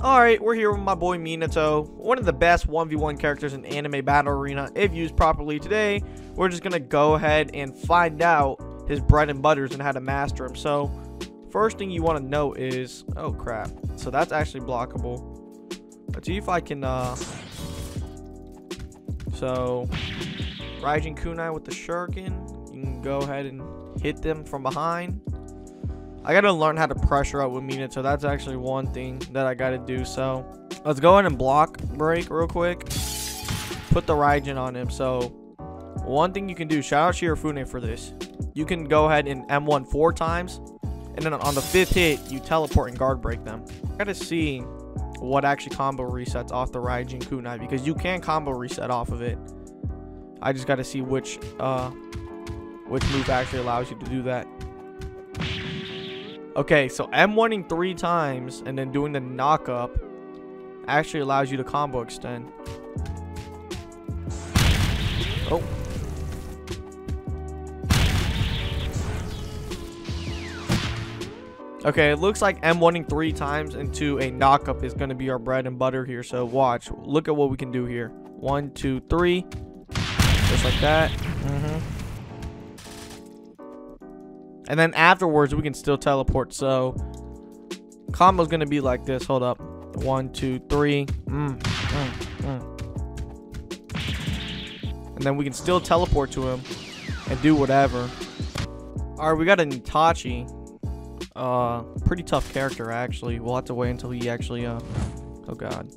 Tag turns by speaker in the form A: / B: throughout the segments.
A: Alright, we're here with my boy Minato, one of the best 1v1 characters in Anime Battle Arena if used properly today. We're just gonna go ahead and find out his bread and butters and how to master him. So, first thing you want to know is, oh crap, so that's actually blockable. Let's see if I can, uh, so, Raijin Kunai with the Shuriken, you can go ahead and hit them from behind. I gotta learn how to pressure up with Mina, so That's actually one thing that I gotta do. So let's go ahead and block break real quick. Put the Raijin on him. So one thing you can do, shout out Shirafune for this. You can go ahead and M1 four times. And then on the fifth hit, you teleport and guard break them. I gotta see what actually combo resets off the Raijin Kunai because you can combo reset off of it. I just gotta see which uh which move actually allows you to do that. Okay, so M1ing three times and then doing the knock up actually allows you to combo extend. Oh. Okay, it looks like M1ing three times into a knock up is going to be our bread and butter here. So watch. Look at what we can do here. One, two, three. Just like that. Mm -hmm. And then afterwards, we can still teleport. So, combo's going to be like this. Hold up. One, two, three. Mm, mm, mm. And then we can still teleport to him and do whatever. All right, we got an Itachi. Uh, pretty tough character, actually. We'll have to wait until he actually, uh... Oh, God.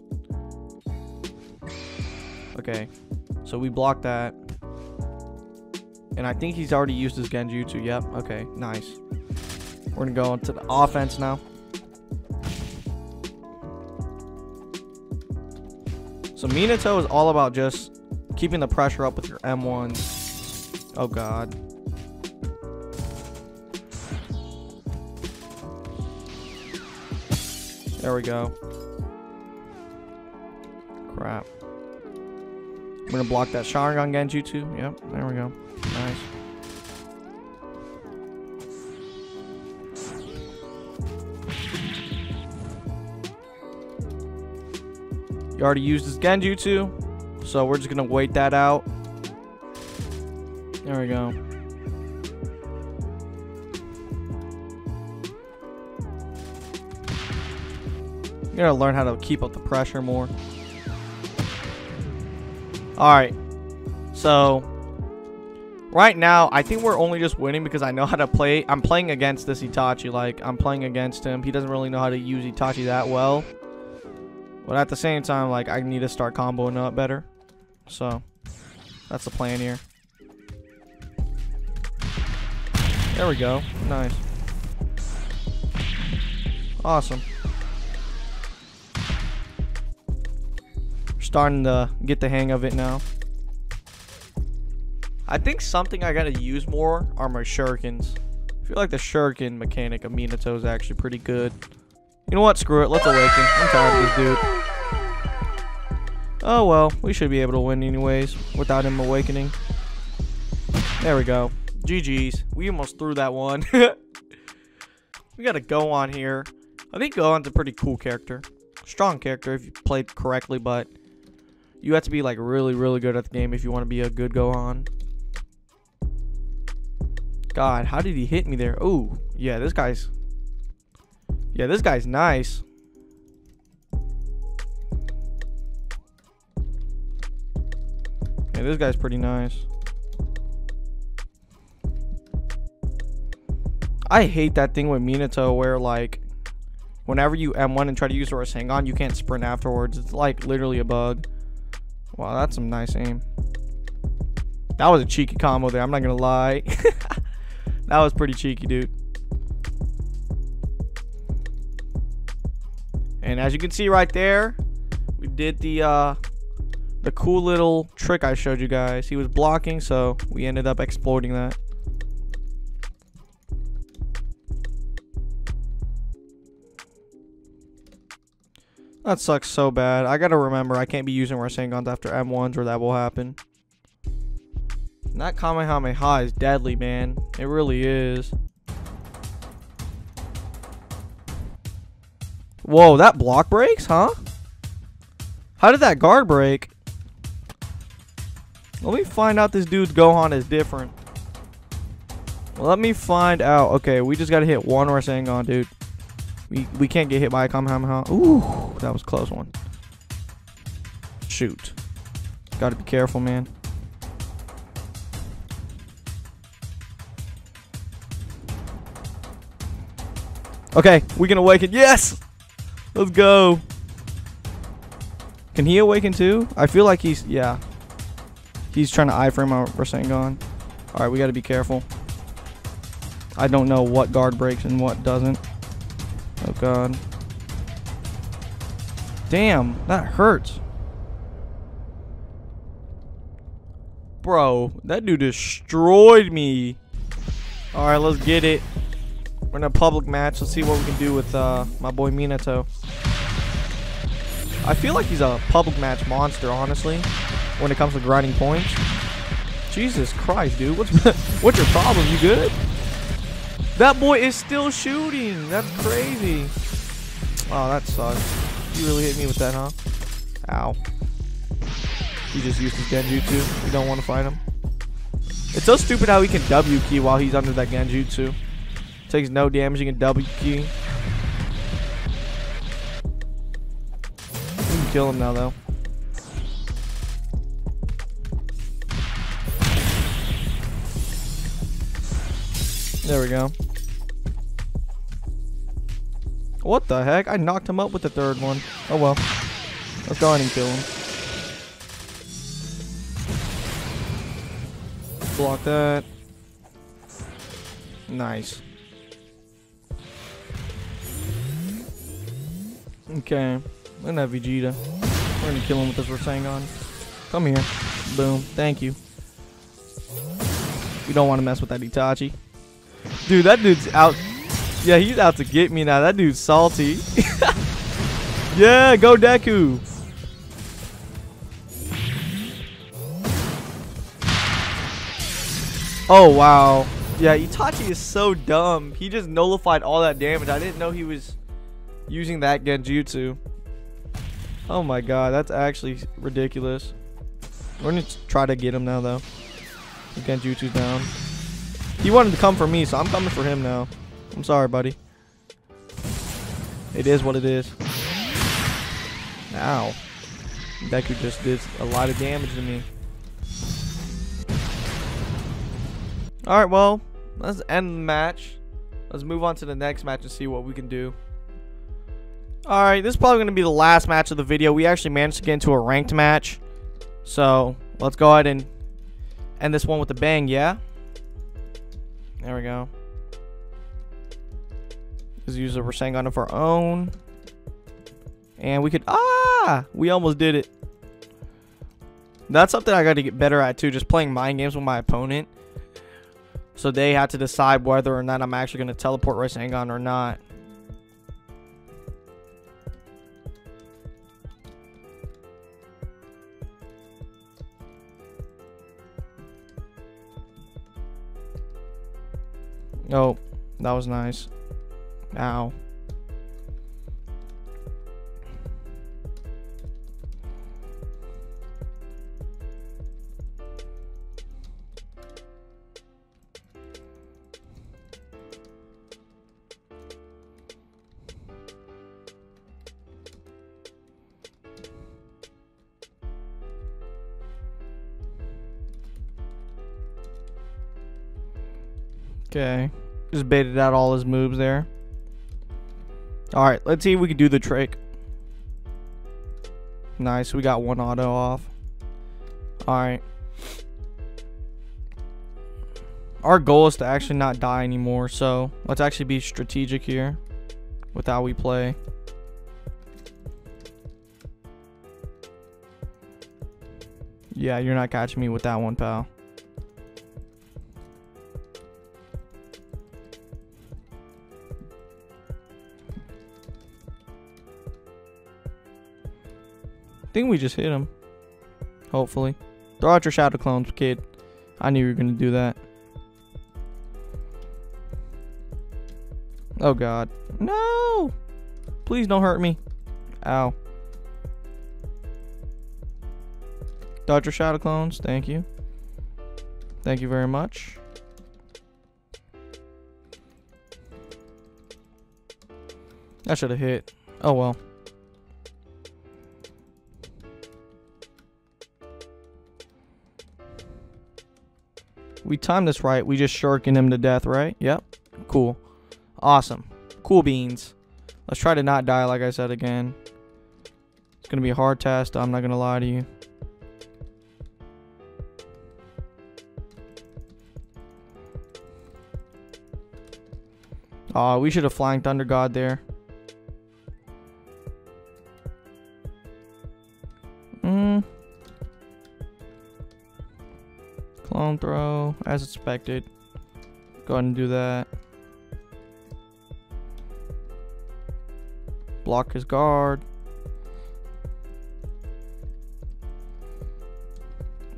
A: Okay. So we blocked that. And I think he's already used his Genjutsu. Yep. Okay. Nice. We're going to go into the offense now. So Minato is all about just keeping the pressure up with your M1s. Oh, God. There we go. Crap. I'm gonna block that Sharingan Genjutsu. Yep, there we go. Nice. You already used his Genjutsu, so we're just gonna wait that out. There we go. You gotta learn how to keep up the pressure more. Alright. So, right now, I think we're only just winning because I know how to play. I'm playing against this Itachi. Like, I'm playing against him. He doesn't really know how to use Itachi that well. But at the same time, like, I need to start comboing up better. So, that's the plan here. There we go. Nice. Awesome. starting to get the hang of it now. I think something I gotta use more are my shurikens. I feel like the shuriken mechanic of Minato is actually pretty good. You know what? Screw it. Let's awaken. I'm tired of this dude. Oh well, we should be able to win anyways without him awakening. There we go. GG's. We almost threw that one. we got to Gohan here. I think Gohan's a pretty cool character. Strong character if you played correctly, but you have to be like really, really good at the game if you want to be a good Gohan. God, how did he hit me there? Oh, yeah, this guy's... Yeah, this guy's nice. Yeah, this guy's pretty nice. I hate that thing with Minato where, like, whenever you M1 and try to use the Rasengan, you can't sprint afterwards. It's, like, literally a bug. Wow, that's some nice aim. That was a cheeky combo there. I'm not going to lie. that was pretty cheeky, dude. And as you can see right there, we did the uh, the cool little trick I showed you guys. He was blocking, so we ended up exploiting that. That sucks so bad. I gotta remember I can't be using Rasengans after M1s or that will happen. That Kamehameha is deadly, man. It really is. Whoa, that block breaks, huh? How did that guard break? Let me find out this dude's Gohan is different. Let me find out. Okay, we just gotta hit one more Rasengan, dude. We we can't get hit by a Kamehameha. Ooh, that was close one. Shoot. Gotta be careful, man. Okay, we can awaken. Yes! Let's go. Can he awaken too? I feel like he's, yeah. He's trying to iframe our Rasengan. Alright, we gotta be careful. I don't know what guard breaks and what doesn't. Oh god. Damn, that hurts. Bro, that dude destroyed me. Alright, let's get it. We're in a public match. Let's see what we can do with uh, my boy Minato. I feel like he's a public match monster, honestly, when it comes to grinding points. Jesus Christ, dude. What's what's your problem? You good? That boy is still shooting. That's crazy. Oh, that sucks. You really hit me with that, huh? Ow. He just used his Genjutsu. We don't want to fight him. It's so stupid how he can W key while he's under that Genjutsu. Takes no damage. You can W key. Kill him now, though. There we go. What the heck? I knocked him up with the third one. Oh well. Let's go ahead and kill him. Block that. Nice. Okay. We're gonna have Vegeta. We're gonna kill him with this Rasengan. Come here. Boom. Thank you. We don't want to mess with that Itachi. Dude, that dude's out. Yeah, he's out to get me now. That dude's salty. yeah, go Deku. Oh, wow. Yeah, Itachi is so dumb. He just nullified all that damage. I didn't know he was using that Genjutsu. Oh my god, that's actually ridiculous. We're gonna try to get him now, though. Genjutsu's down. He wanted to come for me, so I'm coming for him now. I'm sorry, buddy. It is what it is. Ow. Deku just did a lot of damage to me. Alright, well, let's end the match. Let's move on to the next match and see what we can do. Alright, this is probably going to be the last match of the video. We actually managed to get into a ranked match. So, let's go ahead and end this one with a bang, yeah? There we go. Let's use a Rasengan of our own. And we could... Ah! We almost did it. That's something I got to get better at, too. Just playing mind games with my opponent. So they had to decide whether or not I'm actually going to teleport Rasengan or not. Oh, that was nice. Ow. Okay. Just baited out all his moves there. Alright, let's see if we can do the trick. Nice, we got one auto off. Alright. Our goal is to actually not die anymore, so let's actually be strategic here with how we play. Yeah, you're not catching me with that one, pal. Think we just hit him. Hopefully. Throw out your shadow clones, kid. I knew you were going to do that. Oh, God. No! Please don't hurt me. Ow. Dodger Shadow Clones, thank you. Thank you very much. I should have hit. Oh well. We timed this right. We just shuriken him to death, right? Yep. Cool. Awesome. Cool beans. Let's try to not die, like I said again. It's going to be a hard test. I'm not going to lie to you. Aw, uh, we should have Flying Thunder God there. Mm. Clone throw, as expected. Go ahead and do that. Block his guard.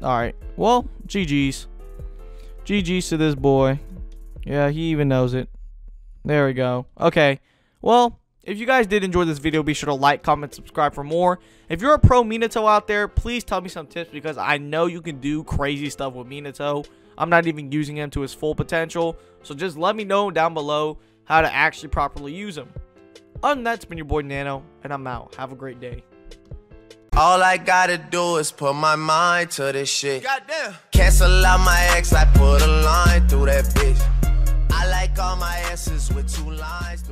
A: Alright, well, GG's. GG's to this boy. Yeah, he even knows it. There we go. Okay. Well, if you guys did enjoy this video, be sure to like, comment, subscribe for more. If you're a pro Minato out there, please tell me some tips because I know you can do crazy stuff with Minato. I'm not even using him to his full potential. So just let me know down below how to actually properly use him. Other than that, it's been your boy Nano, and I'm out. Have a great day.
B: All I gotta do is put my mind to this shit. Goddamn. Cancel out my ex, I put a line through that bitch. I like all my asses with two lines.